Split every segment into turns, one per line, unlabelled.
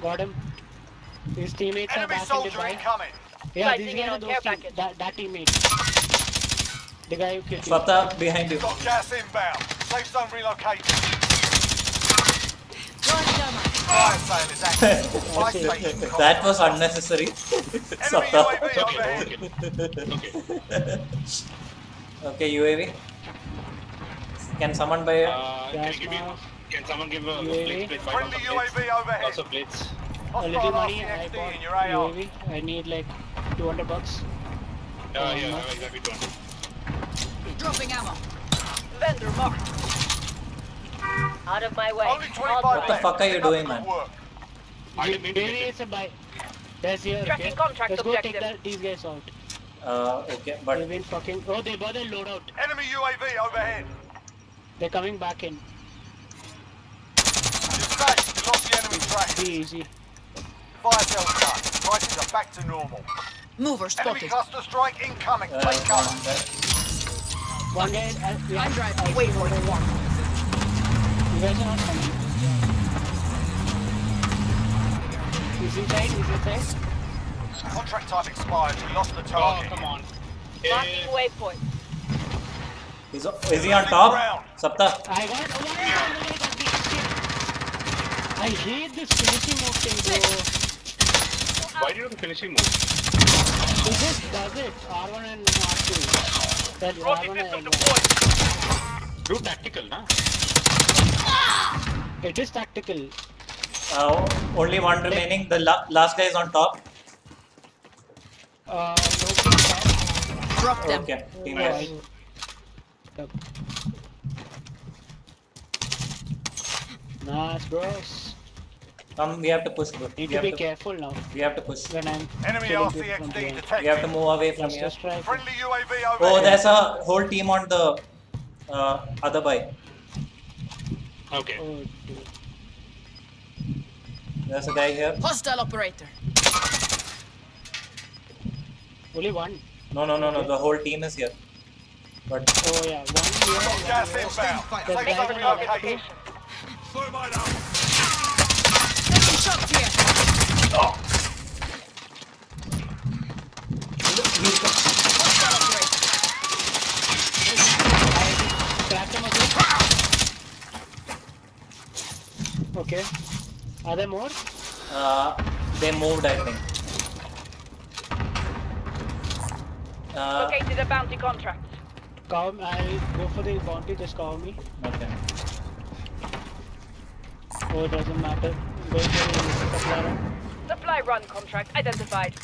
Got him. His teammates are
Enemy
back in the
soldier
buy.
incoming.
Yeah,
Sighting
these guys are
on
those
care
team, that, that teammate. The guy who killed you.
Swapta behind you.
Got gas inbound. Safe zone relocated. Fire sale is active. Buy station
That was unnecessary.
Enemy UAV
Okay,
overhead.
okay. Okay.
Okay, UAV. Can someone buy a
Uh, can give me? Can someone give a
UAV.
plate, plate,
Friendly
lots of plates?
UAV overhead.
Lots of plates.
A little
Hostile
money, I bought
in your AR.
UAV. I need like 200 bucks.
Uh,
Um,
yeah, uh, exactly 200.
Dropping ammo. Vendor marked. Out of my way.
Only 25
All
What the fuck are you doing, man?
I didn't mean to
Maybe
get
it's a buy. That's here.
Tracking
Okay?
contract
Let's go take
objective.
that, these guys out.
Uh, okay, but...
They've
but
been fucking. Oh, they bought their loadout.
Enemy UAV overhead.
They're coming back in.
You're lost the enemy track.
Be easy.
Fire sales done. Prices are back to normal.
Mover
Enemy
spotted.
cluster strike incoming.
uh,
Take cover.
one guy.
One guy. Uh, yeah,
I'm driving.
I
Wait for
one
it.
guy. You guys are not coming. He's inside. He's inside.
Contract time expired. We lost the target.
Oh, come on.
Marking waypoint.
Is, is he on top? Sapta?
I got. Oh, one guy. One guy got me. Shit. I hate this finishing move thing, bro.
why do you have the finishing move?
It just does it. R1 and R2. That
Rocket
R1
system
and
deployed.
Do tactical, na?
It is tactical.
Uh, only one remaining. The la last guy is on top.
Uh, nobody top.
Drop them.
Okay, teammates.
I- Yep. Nice, bros.
Come, we have to push, bro. We
Need to be
to,
careful now
we have to push.
when I'm
Enemy
killing people from
RCXD
behind.
detected.
We have to move away from
Cluster
here.
strike.
Friendly UAV overhead.
Oh, there's a whole team on the uh, other bike.
Okay.
Oh.
There's a guy here.
Hostile operator.
Only one.
No, no, no, no. The whole team is here. But
Oh yeah, one here.
Got
One
gas
here.
inbound.
There's
Safe
guys
zone
on the
relocated.
location.
Taking shots here. Hostile operator.
Crack them again. Okay. Are there more?
uh, they moved, I think. Uh,
Located a bounty contract.
Cover me. I'll go for the bounty. Just cover me.
okay.
Oh, it doesn't matter. Go for the supply run.
Supply run contract identified.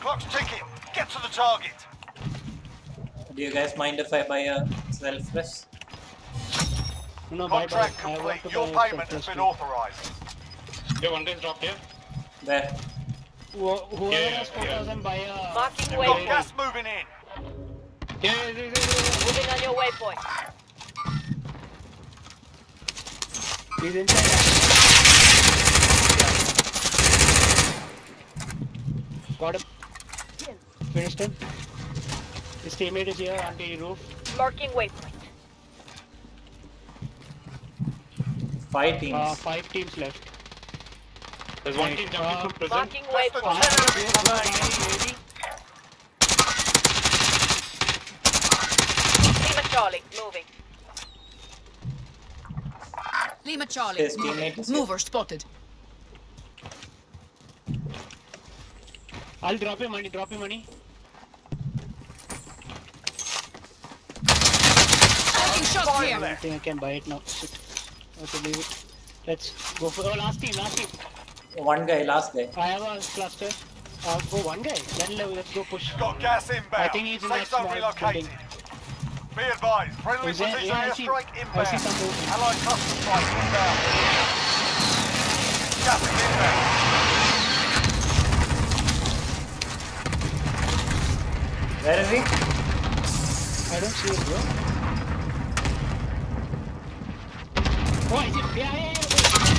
Clock's ticking. Get to the target.
Do you guys mind if I buy a self rest?
No, bye bye.
Contract
I want
complete.
to
Your
buy
payment has been authorized.
Yeah, one guy's dropped here.
Where?
Who- Whoever
Yeah,
has
yeah.
4000 buy a.
Marking
You've got
waypoint.
gas moving in.
Yeah, yeah, yeah, yeah, yeah.
Moving on your waypoint.
He's inside. Got him. Finished him. His teammate is here on the roof.
Marking waypoint.
Five teams.
Uh, five teams left.
There's one team jumping from prison.
Marking
Less
waypoint.
10 enemies
Go, go,
remaining.
maybe.
Lima Charlie. Moving.
Lima Charlie.
His teammate.
Mover spotted.
I'll drop him money. Drop your money.
Shots here.
I think I can buy it now. Shit. Okay, leave it. Let's go for. Oh, last team. Last team.
One guy, last guy.
I have a cluster. Uh, go one guy. Then let's go push.
Got gas inbound.
I think he's in
Safe
that
zone relocated. Be advised. Friendly
Is there-
precision
yeah, I see-
airstrike
I see
inbound. Allied cluster strike inbound. Gas is inbound.
Where is he?
I don't see it, bro. Oh, is it? Yeah, yeah, yeah.